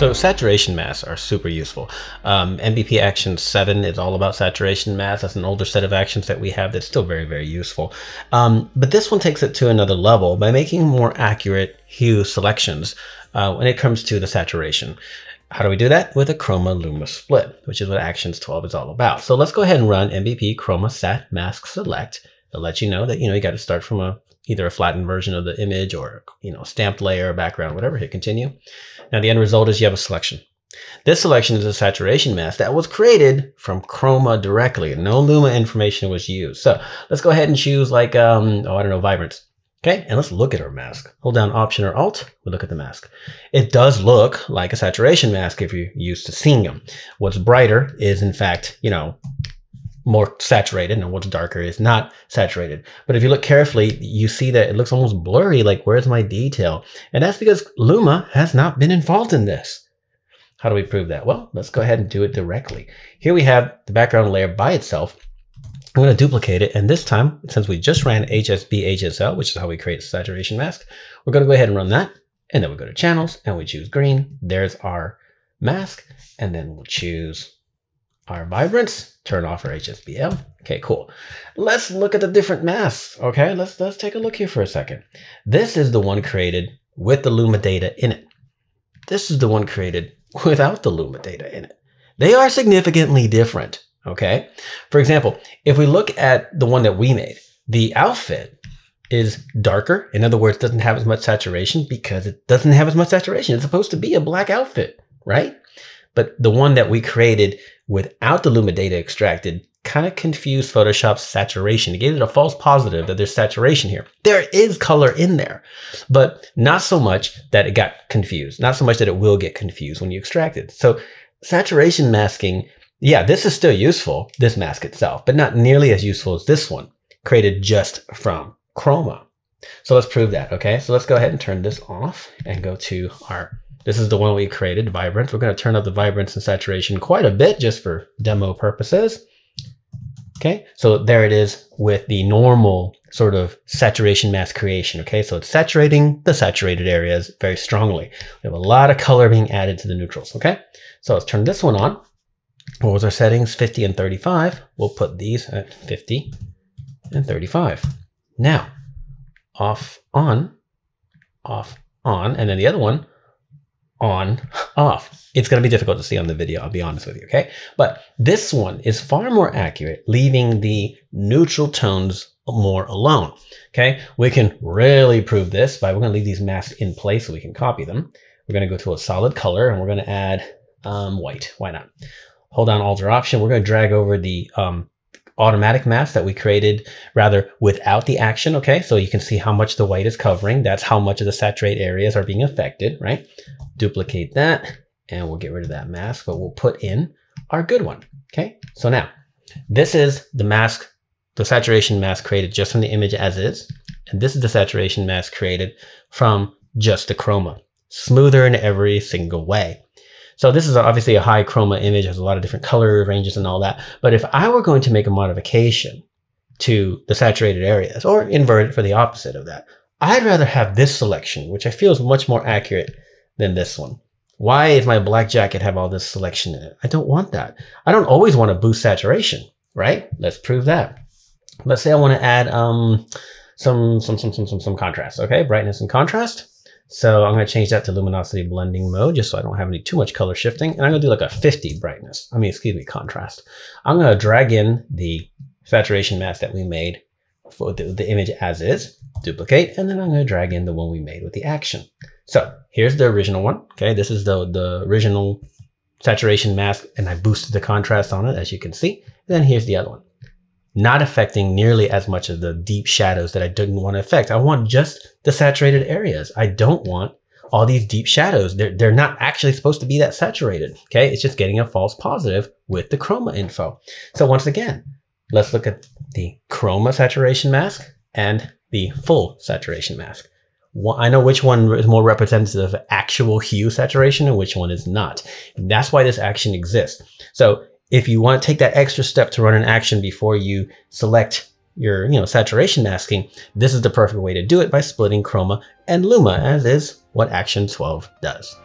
So saturation masks are super useful. Um, NBP Action 7 is all about saturation masks. That's an older set of actions that we have that's still very, very useful. Um, but this one takes it to another level by making more accurate hue selections uh, when it comes to the saturation. How do we do that? With a chroma luma split, which is what actions 12 is all about. So let's go ahead and run NBP chroma sat mask select. It'll let you know that, you know, you got to start from a either a flattened version of the image or, you know, stamped layer, background, whatever, hit continue. Now the end result is you have a selection. This selection is a saturation mask that was created from Chroma directly. No Luma information was used. So let's go ahead and choose like, um, oh, I don't know, Vibrance. Okay, and let's look at our mask. Hold down Option or Alt, we look at the mask. It does look like a saturation mask if you're used to seeing them. What's brighter is in fact, you know, more saturated and what's darker is not saturated. But if you look carefully, you see that it looks almost blurry, like where's my detail? And that's because Luma has not been involved in this. How do we prove that? Well, let's go ahead and do it directly. Here we have the background layer by itself. I'm going to duplicate it. And this time, since we just ran HSB HSL, which is how we create a saturation mask, we're going to go ahead and run that. And then we go to channels and we choose green. There's our mask. And then we'll choose our vibrance, turn off our HSBL. Okay, cool. Let's look at the different masks. Okay, let's let's take a look here for a second. This is the one created with the Luma data in it. This is the one created without the Luma data in it. They are significantly different. Okay. For example, if we look at the one that we made, the outfit is darker. In other words, doesn't have as much saturation because it doesn't have as much saturation. It's supposed to be a black outfit, right? But the one that we created without the Luma data extracted kind of confused Photoshop's saturation. It gave it a false positive that there's saturation here. There is color in there, but not so much that it got confused. Not so much that it will get confused when you extract it. So saturation masking, yeah, this is still useful, this mask itself, but not nearly as useful as this one created just from Chroma. So let's prove that, okay? So let's go ahead and turn this off and go to our this is the one we created, Vibrance. We're going to turn up the vibrance and saturation quite a bit just for demo purposes. Okay, so there it is with the normal sort of saturation mask creation. Okay, so it's saturating the saturated areas very strongly. We have a lot of color being added to the neutrals. Okay, so let's turn this one on. What was our settings? 50 and 35. We'll put these at 50 and 35. Now, off, on, off, on, and then the other one, on, off. It's going to be difficult to see on the video, I'll be honest with you, okay? But this one is far more accurate, leaving the neutral tones more alone, okay? We can really prove this by, we're going to leave these masks in place so we can copy them. We're going to go to a solid color and we're going to add um, white. Why not? Hold down Alt or Option. We're going to drag over the um, automatic mask that we created rather without the action. Okay, so you can see how much the white is covering. That's how much of the saturate areas are being affected, right? Duplicate that and we'll get rid of that mask, but we'll put in our good one. Okay, so now this is the mask, the saturation mask created just from the image as is. And this is the saturation mask created from just the chroma, smoother in every single way. So this is obviously a high chroma image, has a lot of different color ranges and all that. But if I were going to make a modification to the saturated areas or invert it for the opposite of that, I'd rather have this selection, which I feel is much more accurate than this one. Why is my black jacket have all this selection in it? I don't want that. I don't always want to boost saturation, right? Let's prove that. Let's say I want to add um, some, some, some, some, some, some contrast, okay? Brightness and contrast. So I'm going to change that to luminosity blending mode just so I don't have any too much color shifting. And I'm going to do like a 50 brightness. I mean, excuse me, contrast. I'm going to drag in the saturation mask that we made for the, the image as is, duplicate, and then I'm going to drag in the one we made with the action. So here's the original one. Okay, this is the, the original saturation mask and I boosted the contrast on it as you can see. And then here's the other one not affecting nearly as much of the deep shadows that I didn't want to affect. I want just the saturated areas. I don't want all these deep shadows. They're, they're not actually supposed to be that saturated. Okay. It's just getting a false positive with the chroma info. So once again, let's look at the chroma saturation mask and the full saturation mask. I know which one is more representative of actual hue saturation and which one is not. And that's why this action exists. So if you want to take that extra step to run an action before you select your you know saturation masking, this is the perfect way to do it by splitting chroma and luma as is what action 12 does.